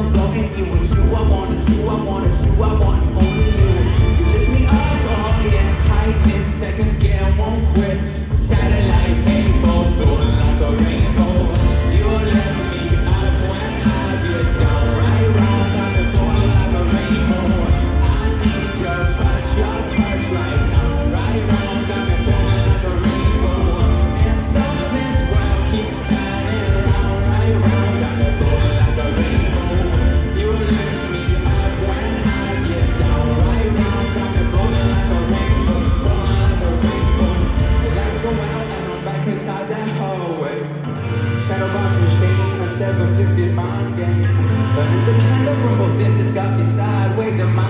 i vlogging you. It's you I want, it, I want, it's I want. Only you. away. Shadowbox and shame myself inflicted mind games. Burning the candle from both ends got me sideways and my